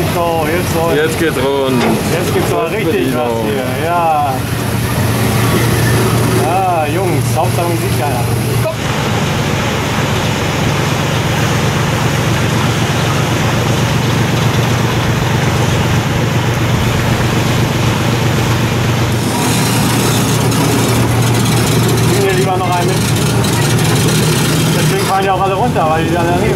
Rico, jetzt rund. Jetzt geht's rund. Jetzt gibt's mal richtig was hier, ja. Ja, Jungs, Hauptsache Musik keiner. Komm. Ich nehme lieber noch einen mit. Deswegen fahren ja auch alle runter, weil die dann nicht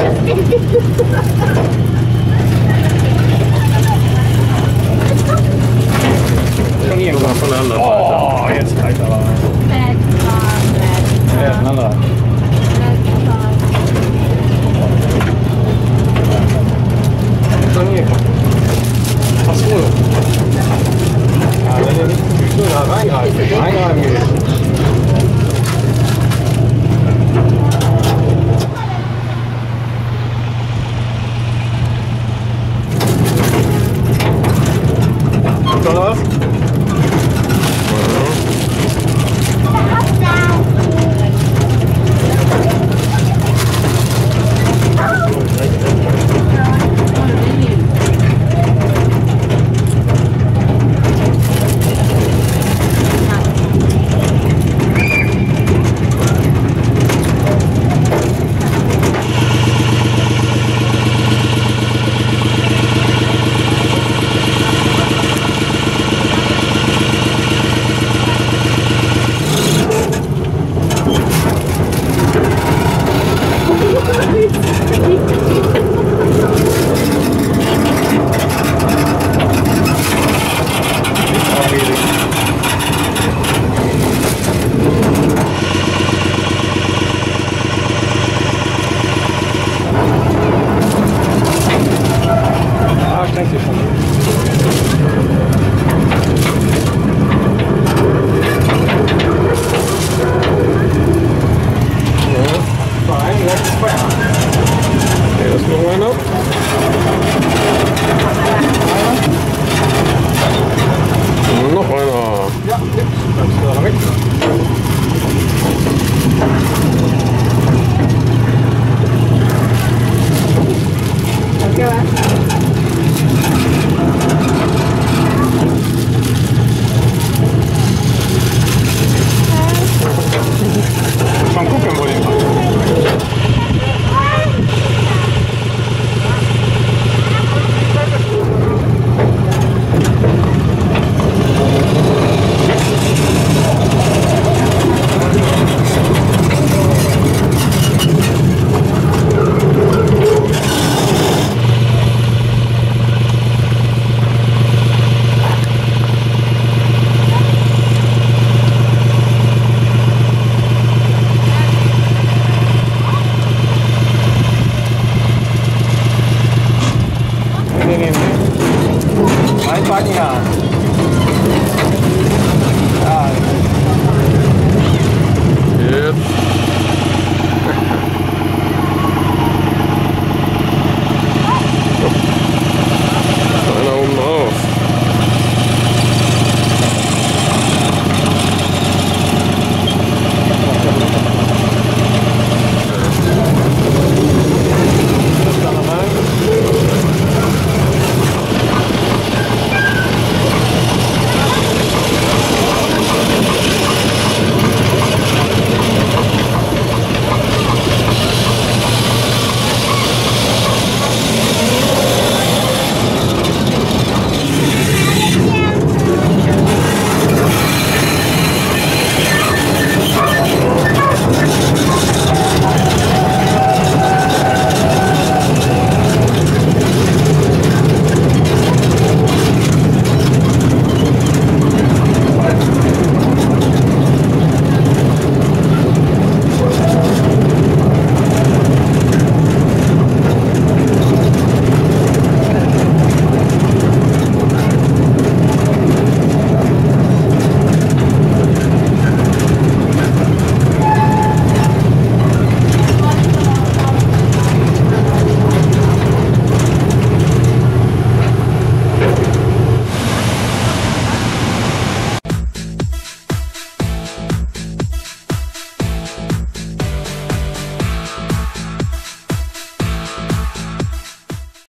Det Från engångsfallen? Ja. good.